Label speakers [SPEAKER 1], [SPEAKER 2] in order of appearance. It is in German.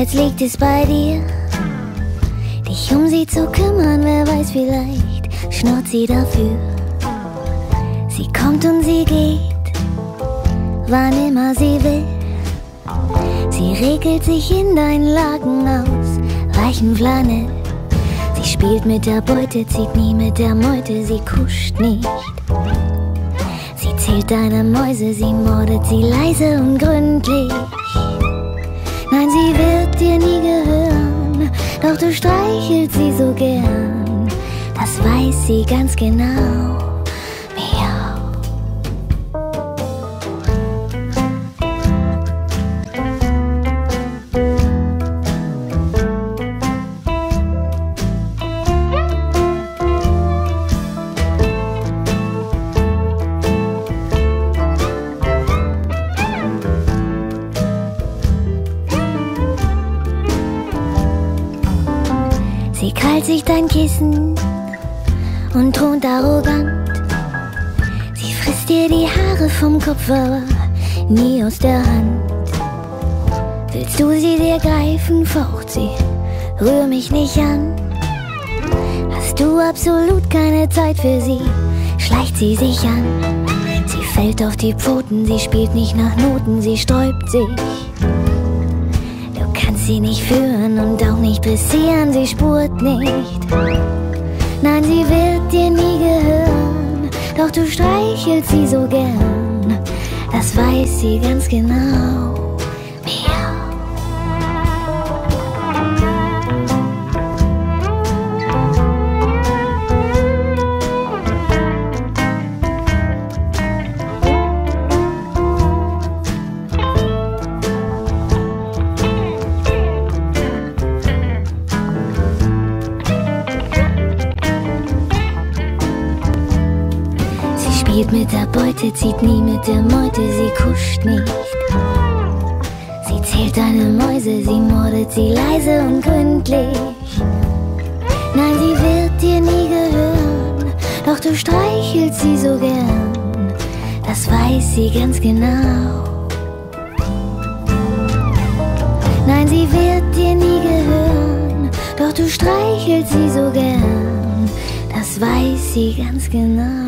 [SPEAKER 1] Jetzt liegt es bei dir, dich um sie zu kümmern, wer weiß, vielleicht schnurrt sie dafür. Sie kommt und sie geht, wann immer sie will. Sie regelt sich in deinen Laken aus weichen Flanell. Sie spielt mit der Beute, zieht nie mit der Meute, sie kuscht nicht. Sie zählt deine Mäuse, sie mordet sie leise und gründlich. Nein, sie wird dir nie gehören, doch du streichelst sie so gern. Das weiß sie ganz genau. Sich dein Kissen und thront arrogant. Sie frisst dir die Haare vom Kopf, aber nie aus der Hand. Willst du sie dir greifen, faucht sie, rühr mich nicht an. Hast du absolut keine Zeit für sie, schleicht sie sich an. Sie fällt auf die Pfoten, sie spielt nicht nach Noten, sie sträubt sich sie nicht führen und auch nicht dressieren, sie spurt nicht. Nein, sie wird dir nie gehören, doch du streichelst sie so gern, das weiß sie ganz genau. Mit der Beute, zieht nie mit der Meute, sie kuscht nicht. Sie zählt deine Mäuse, sie mordet sie leise und gründlich. Nein, sie wird dir nie gehören, doch du streichelst sie so gern, das weiß sie ganz genau. Nein, sie wird dir nie gehören, doch du streichelst sie so gern, das weiß sie ganz genau.